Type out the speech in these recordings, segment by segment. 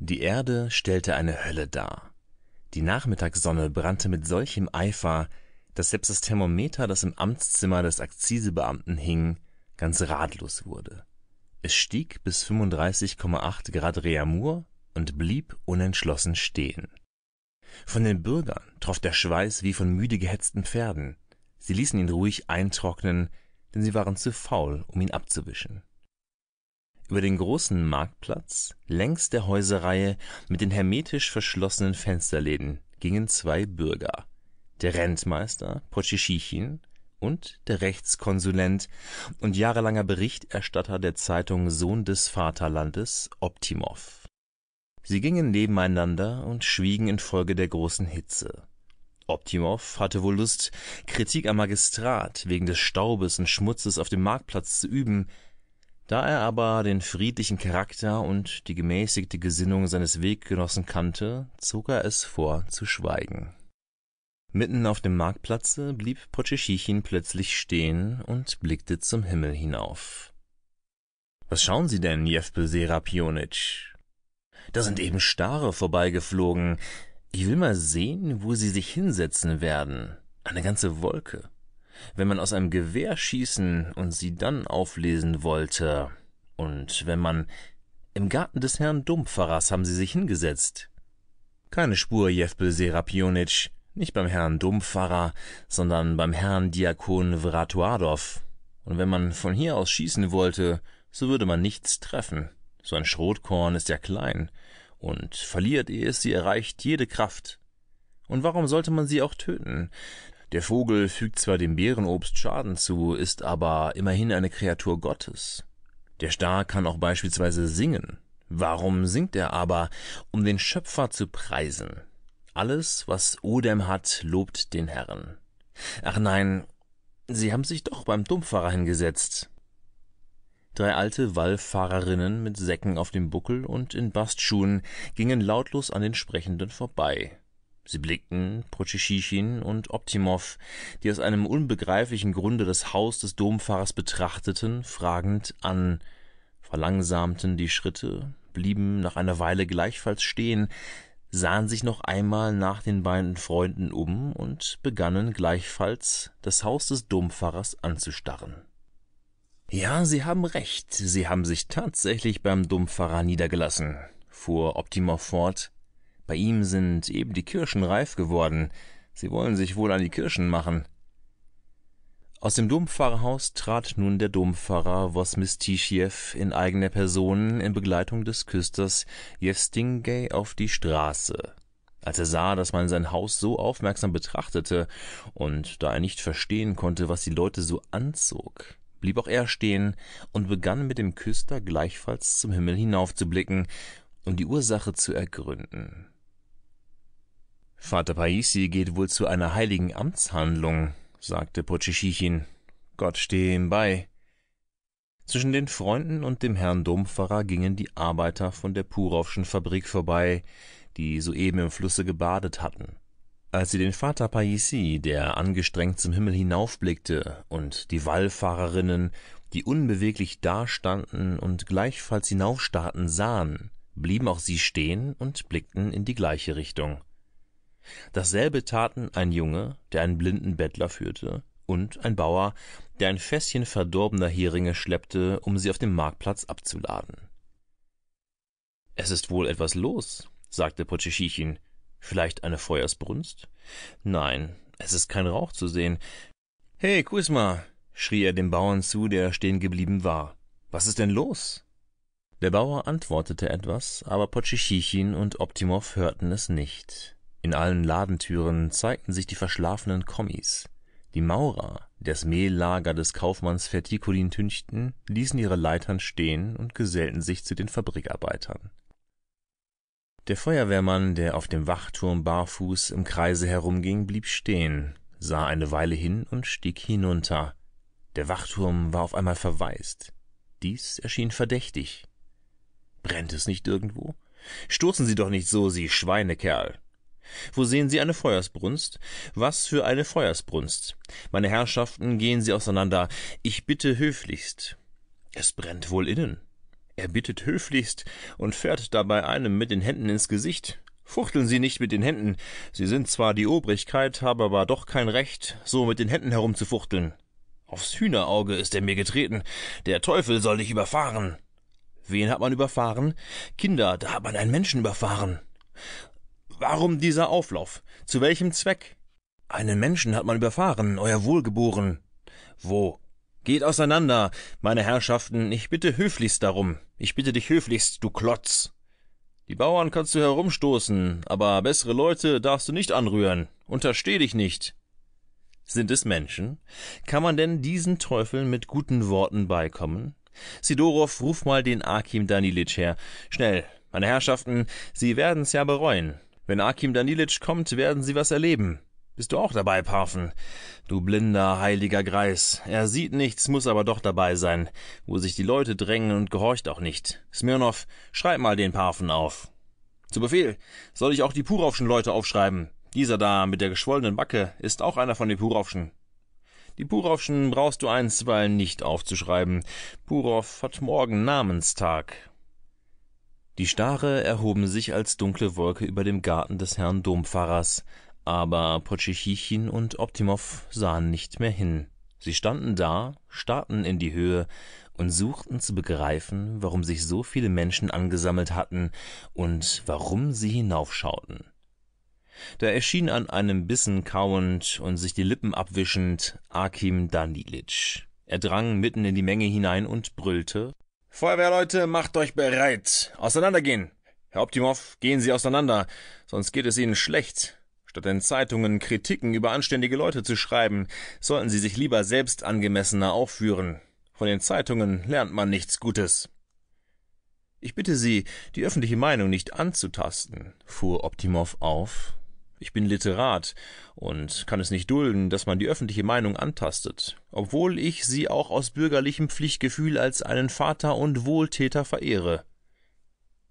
Die Erde stellte eine Hölle dar. Die Nachmittagssonne brannte mit solchem Eifer, dass selbst das Thermometer, das im Amtszimmer des Akzisebeamten hing, ganz ratlos wurde. Es stieg bis 35,8 Grad Reaumur und blieb unentschlossen stehen. Von den Bürgern troff der Schweiß wie von müde gehetzten Pferden. Sie ließen ihn ruhig eintrocknen, denn sie waren zu faul, um ihn abzuwischen. Über den großen Marktplatz, längs der Häuserreihe mit den hermetisch verschlossenen Fensterläden, gingen zwei Bürger, der Rentmeister Potschischichin und der Rechtskonsulent und jahrelanger Berichterstatter der Zeitung Sohn des Vaterlandes Optimow. Sie gingen nebeneinander und schwiegen infolge der großen Hitze. Optimow hatte wohl Lust, Kritik am Magistrat wegen des Staubes und Schmutzes auf dem Marktplatz zu üben, da er aber den friedlichen Charakter und die gemäßigte Gesinnung seines Weggenossen kannte, zog er es vor zu schweigen. Mitten auf dem Marktplatze blieb Potscheschichin plötzlich stehen und blickte zum Himmel hinauf. »Was schauen Sie denn, Jewpel Serapionitsch?« »Da sind eben Stare vorbeigeflogen. Ich will mal sehen, wo sie sich hinsetzen werden. Eine ganze Wolke.« Wenn man aus einem Gewehr schießen und sie dann auflesen wollte, und wenn man im Garten des Herrn Dompfarrers haben sie sich hingesetzt. Keine Spur, Jewpel Serapionitsch, nicht beim Herrn Dompfarrer, sondern beim Herrn Diakon Vratuadow. Und wenn man von hier aus schießen wollte, so würde man nichts treffen. So ein Schrotkorn ist ja klein und verliert, ehe es sie erreicht, jede Kraft. Und warum sollte man sie auch töten? Der Vogel fügt zwar dem Beerenobst Schaden zu, ist aber immerhin eine Kreatur Gottes. Der Star kann auch beispielsweise singen. Warum singt er aber? Um den Schöpfer zu preisen. Alles, was Odem hat, lobt den Herrn. Ach nein, Sie haben sich doch beim Dummfahrer hingesetzt. Drei alte Wallfahrerinnen mit Säcken auf dem Buckel und in Bastschuhen gingen lautlos an den Sprechenden vorbei. Sie blickten Prochischichin und Optimow, die aus einem unbegreiflichen Grunde das Haus des Dompfarrers betrachteten, fragend an, verlangsamten die Schritte, blieben nach einer Weile gleichfalls stehen, sahen sich noch einmal nach den beiden Freunden um und begannen gleichfalls das Haus des Dompfarrers anzustarren. Ja, Sie haben recht, Sie haben sich tatsächlich beim Dompfarrer niedergelassen, fuhr Optimow fort, bei ihm sind eben die Kirschen reif geworden. Sie wollen sich wohl an die Kirschen machen. Aus dem Dompfarrhaus trat nun der Dompfarrer Wosmistischjew in eigener Person in Begleitung des Küsters Jewstingej auf die Straße. Als er sah, dass man sein Haus so aufmerksam betrachtete, und da er nicht verstehen konnte, was die Leute so anzog, blieb auch er stehen und begann mit dem Küster gleichfalls zum Himmel hinaufzublicken, um die Ursache zu ergründen. Vater Paisi geht wohl zu einer heiligen Amtshandlung, sagte Potschischichin. Gott stehe ihm bei. Zwischen den Freunden und dem Herrn Dompfarrer gingen die Arbeiter von der Purowschen Fabrik vorbei, die soeben im Flusse gebadet hatten. Als sie den Vater Paisi, der angestrengt zum Himmel hinaufblickte, und die Wallfahrerinnen, die unbeweglich dastanden und gleichfalls hinaufstarrten, sahen, blieben auch sie stehen und blickten in die gleiche Richtung. Dasselbe taten ein Junge, der einen blinden Bettler führte, und ein Bauer, der ein Fässchen verdorbener Heringe schleppte, um sie auf dem Marktplatz abzuladen. Es ist wohl etwas los, sagte Potscheschichin. Vielleicht eine Feuersbrunst? Nein, es ist kein Rauch zu sehen. Hey, Kusma, schrie er dem Bauern zu, der stehen geblieben war. Was ist denn los? Der Bauer antwortete etwas, aber Potscheschichin und Optimow hörten es nicht. In allen Ladentüren zeigten sich die verschlafenen Kommis. Die Maurer, die das Mehllager des Kaufmanns Vertikulin tünchten, ließen ihre Leitern stehen und gesellten sich zu den Fabrikarbeitern. Der Feuerwehrmann, der auf dem Wachturm barfuß im Kreise herumging, blieb stehen, sah eine Weile hin und stieg hinunter. Der Wachturm war auf einmal verwaist. Dies erschien verdächtig. Brennt es nicht irgendwo? Stoßen Sie doch nicht so, Sie Schweinekerl! Wo sehen Sie eine Feuersbrunst? Was für eine Feuersbrunst? Meine Herrschaften, gehen Sie auseinander. Ich bitte höflichst. Es brennt wohl innen. Er bittet höflichst und fährt dabei einem mit den Händen ins Gesicht. Fuchteln Sie nicht mit den Händen. Sie sind zwar die Obrigkeit, haben aber doch kein Recht, so mit den Händen herumzufuchteln. Aufs Hühnerauge ist er mir getreten. Der Teufel soll dich überfahren. Wen hat man überfahren? Kinder, da hat man einen Menschen überfahren. Warum dieser Auflauf? Zu welchem Zweck? Einen Menschen hat man überfahren, euer Wohlgeboren. Wo? Geht auseinander, meine Herrschaften, ich bitte höflichst darum. Ich bitte dich höflichst, du Klotz. Die Bauern kannst du herumstoßen, aber bessere Leute darfst du nicht anrühren. Untersteh dich nicht. Sind es Menschen? Kann man denn diesen Teufeln mit guten Worten beikommen? Sidorow, ruf mal den Akim Danilitsch her. Schnell, meine Herrschaften, Sie werden's ja bereuen. Wenn Akim Danilitsch kommt, werden Sie was erleben. Bist du auch dabei, Parfen? Du blinder, heiliger Greis. Er sieht nichts, muss aber doch dabei sein, wo sich die Leute drängen und gehorcht auch nicht. Smirnov, schreib mal den Parfen auf. Zu Befehl. Soll ich auch die Purawschen Leute aufschreiben? Dieser da mit der geschwollenen Backe ist auch einer von den Purawschen. Die Purawschen brauchst du einstweilen nicht aufzuschreiben. Purow hat morgen Namenstag. Die Stare erhoben sich als dunkle Wolke über dem Garten des Herrn Dompfarrers, aber Potschechichin und Optimow sahen nicht mehr hin. Sie standen da, starrten in die Höhe und suchten zu begreifen, warum sich so viele Menschen angesammelt hatten und warum sie hinaufschauten. Da erschien an einem Bissen kauend und sich die Lippen abwischend Akim Danilitsch. Er drang mitten in die Menge hinein und brüllte Feuerwehrleute, macht euch bereit. Auseinandergehen. Herr Optimow, gehen Sie auseinander, sonst geht es Ihnen schlecht. Statt in Zeitungen Kritiken über anständige Leute zu schreiben, sollten sie sich lieber selbst angemessener aufführen. Von den Zeitungen lernt man nichts Gutes. Ich bitte Sie, die öffentliche Meinung nicht anzutasten, fuhr Optimow auf. Ich bin Literat und kann es nicht dulden, dass man die öffentliche Meinung antastet, obwohl ich sie auch aus bürgerlichem Pflichtgefühl als einen Vater und Wohltäter verehre.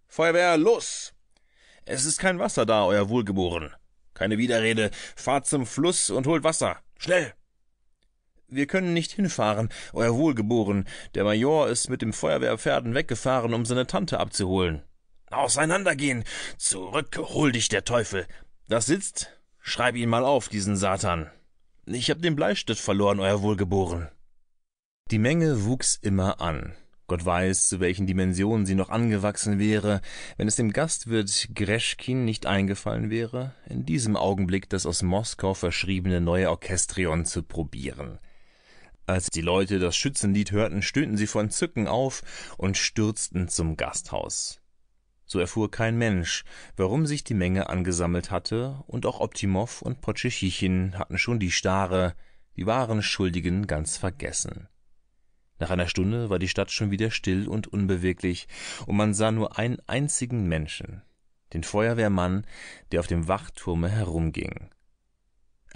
Feuerwehr, los! Es ist kein Wasser da, euer Wohlgeboren. Keine Widerrede. Fahrt zum Fluss und holt Wasser. Schnell! Wir können nicht hinfahren, Euer Wohlgeboren. Der Major ist mit dem Feuerwehrpferden weggefahren, um seine Tante abzuholen. Auseinandergehen! Zurück, hol dich der Teufel! Das sitzt? Schreib ihn mal auf, diesen Satan. Ich hab den Bleistift verloren, Euer Wohlgeboren. Die Menge wuchs immer an. Gott weiß, zu welchen Dimensionen sie noch angewachsen wäre, wenn es dem Gastwirt Greschkin nicht eingefallen wäre, in diesem Augenblick das aus Moskau verschriebene neue Orchestrion zu probieren. Als die Leute das Schützenlied hörten, stöhnten sie vor Entzücken auf und stürzten zum Gasthaus. So erfuhr kein Mensch, warum sich die Menge angesammelt hatte, und auch Optimow und Potschechichin hatten schon die Stare, die wahren Schuldigen ganz vergessen. Nach einer Stunde war die Stadt schon wieder still und unbeweglich, und man sah nur einen einzigen Menschen, den Feuerwehrmann, der auf dem Wachturme herumging.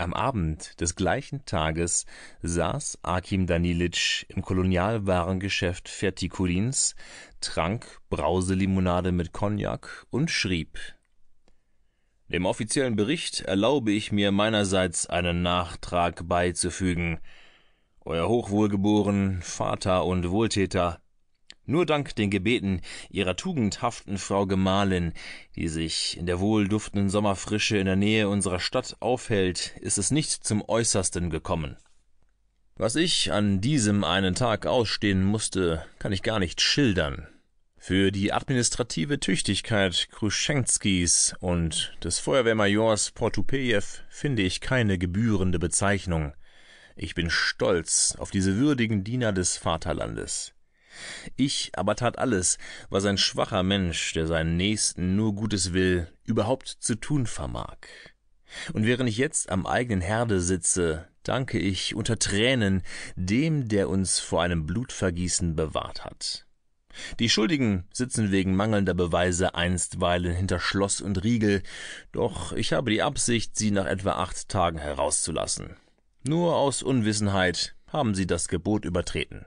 Am Abend des gleichen Tages saß Akim Danilitsch im Kolonialwarengeschäft Fertikulins, trank Brauselimonade mit Cognac und schrieb. Dem offiziellen Bericht erlaube ich mir meinerseits einen Nachtrag beizufügen, euer Hochwohlgeboren, Vater und Wohltäter, nur dank den Gebeten ihrer tugendhaften Frau Gemahlin, die sich in der wohlduftenden Sommerfrische in der Nähe unserer Stadt aufhält, ist es nicht zum Äußersten gekommen. Was ich an diesem einen Tag ausstehen musste, kann ich gar nicht schildern. Für die administrative Tüchtigkeit Kruschenskis und des Feuerwehrmajors Portupejew finde ich keine gebührende Bezeichnung. Ich bin stolz auf diese würdigen Diener des Vaterlandes. Ich aber tat alles, was ein schwacher Mensch, der seinen Nächsten nur Gutes will, überhaupt zu tun vermag. Und während ich jetzt am eigenen Herde sitze, danke ich unter Tränen dem, der uns vor einem Blutvergießen bewahrt hat. Die Schuldigen sitzen wegen mangelnder Beweise einstweilen hinter Schloss und Riegel, doch ich habe die Absicht, sie nach etwa acht Tagen herauszulassen. Nur aus Unwissenheit haben sie das Gebot übertreten.